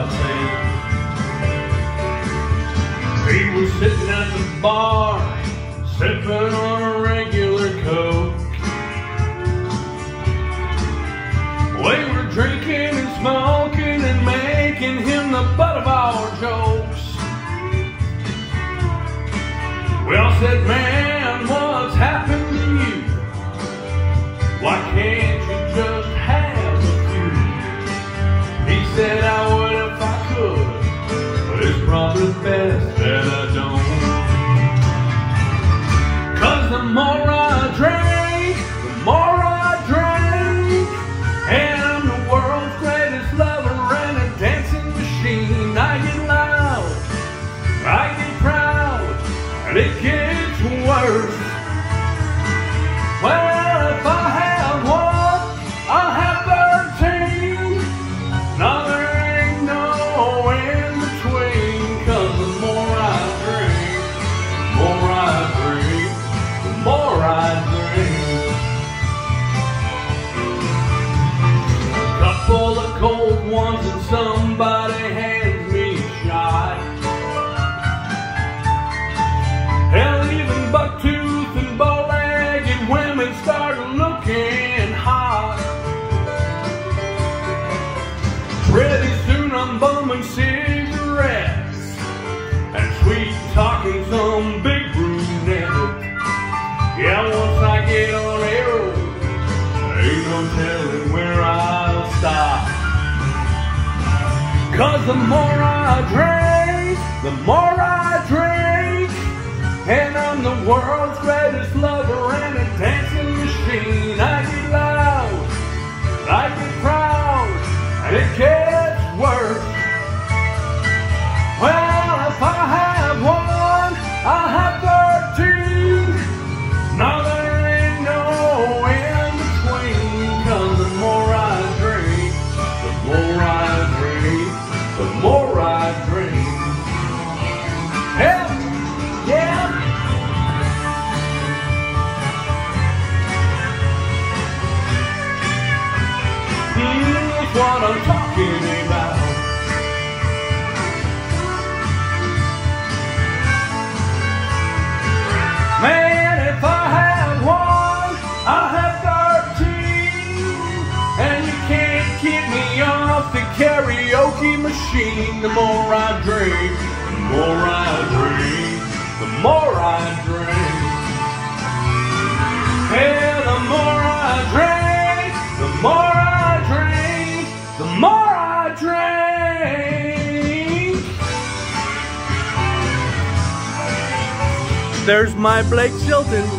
I take. He was sitting at the bar, sipping on a regular Coke. We were drinking and smoking and making him the butt of our jokes. We all said, man, worse. Well, if I have one, I'll have thirteen. Now there ain't no in between, cause the more I drink, the more I drink, the more I drink. A Couple of cold ones and somebody bucktooth and bow-legged women start looking hot. Pretty soon I'm bumming cigarettes and sweet talking some big brunette. Yeah, once I get on arrow, ain't no telling where I'll stop. Cause the more I drink, the more I. And I'm the world's greatest lover and a dancing machine. I get loud, I get proud, and it gets worse. Here's what I'm talking about. Man, if I had one, I'll have thirteen. And you can't keep me off the karaoke machine. The more I drink, the more I drink, the more I drink. There's my Blake Shelton.